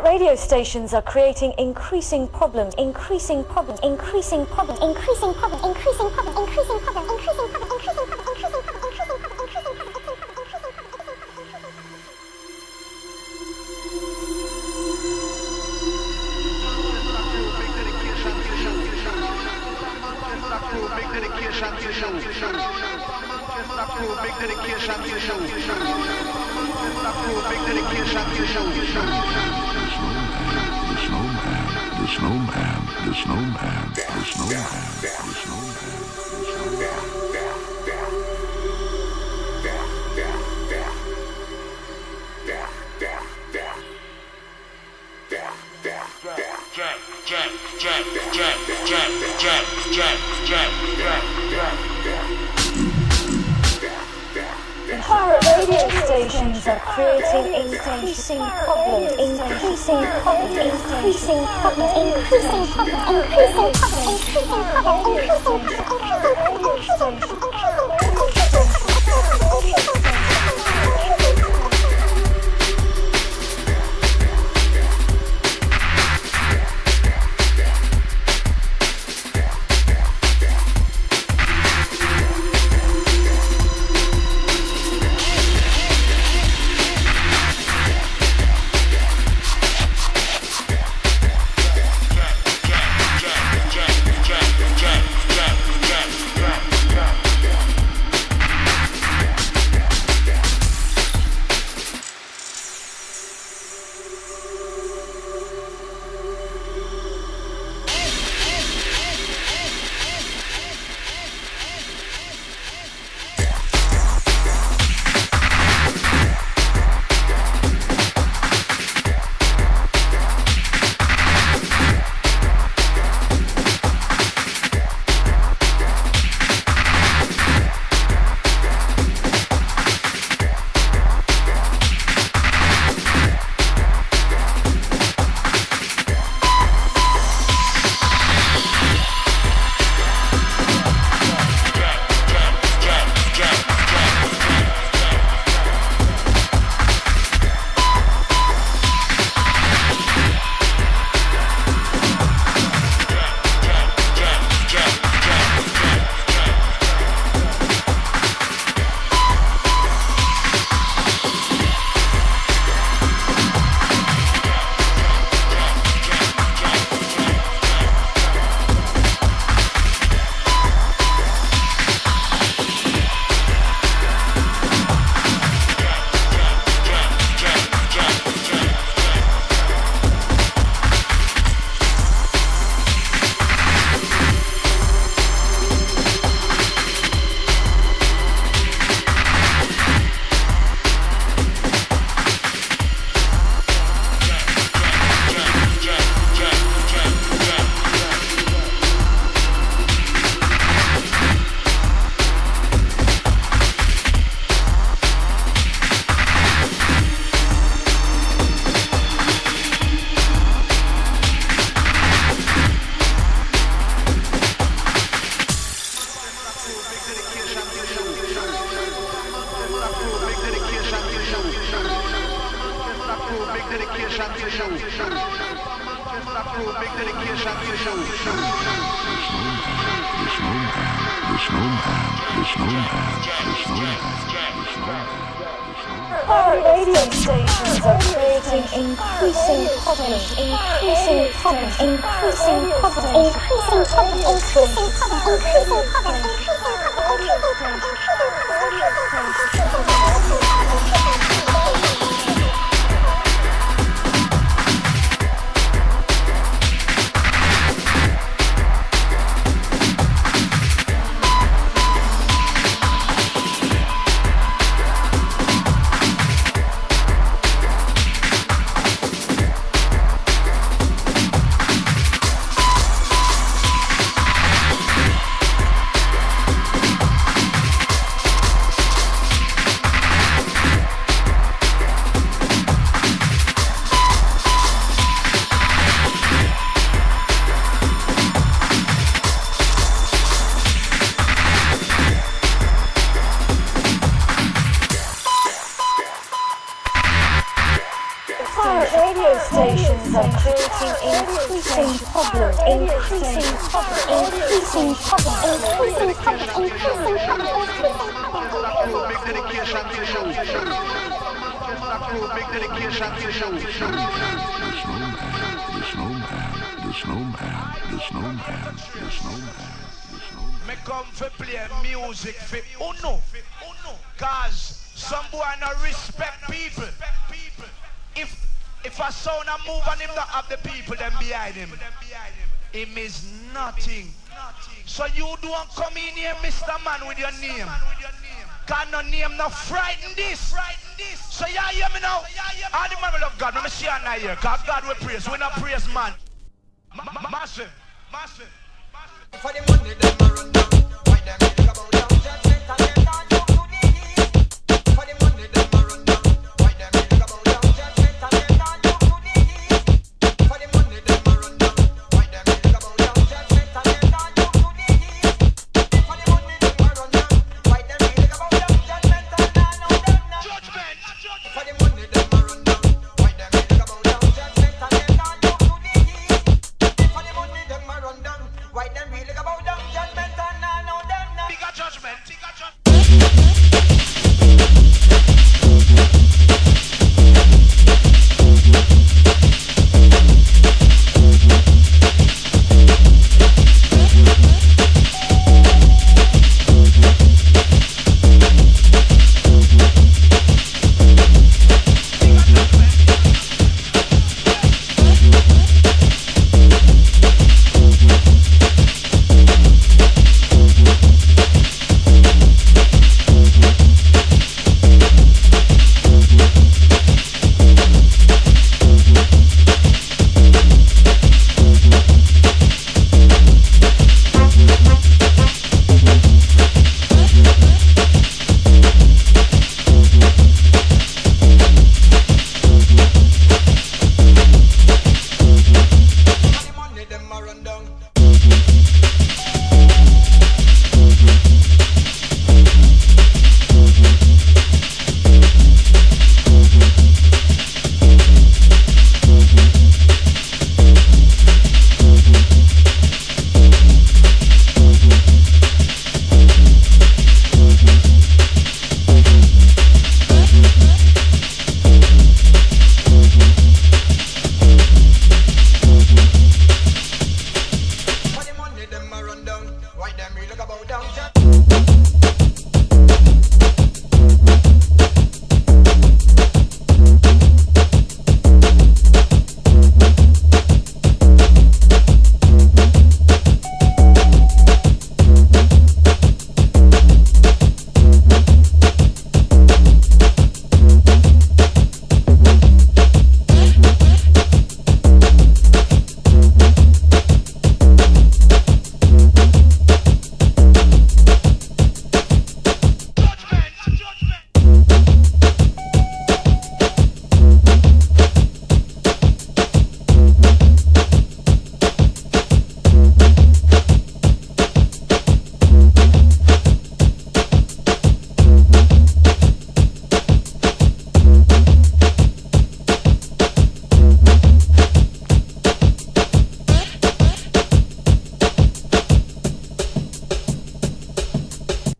Pirate radio stations are creating increasing problems, increasing problems, increasing problems, increasing problems, increasing problems, increasing problems, increasing problems, increasing problems, increasing problems, increasing problems, increasing snowman, the snowman, the snowman, the snowman. Pirate radio stations are creating increasing problems, increasing problems, increasing problems, increasing problems, increasing problems, increasing problems, increasing problems, increasing Pirate radio stations are creating increasing problems, increasing problems, increasing problems, increasing problems, increasing problems, increasing problems, increasing problems, increasing stations are creating increasing problems, increasing problems, increasing problems, increasing problems, increasing problems. Me come for play music for Uno. Cause some boy no respect people. If if a sound a move and him not have the people them behind him, it means nothing. So you don't come in here, Mr. Man, with your name. Cause no name no frighten this. So you hear me now? All the will love God. Let me see you now here. Cause God will praise. We not praise man. Ma- ma- Massive. Massive.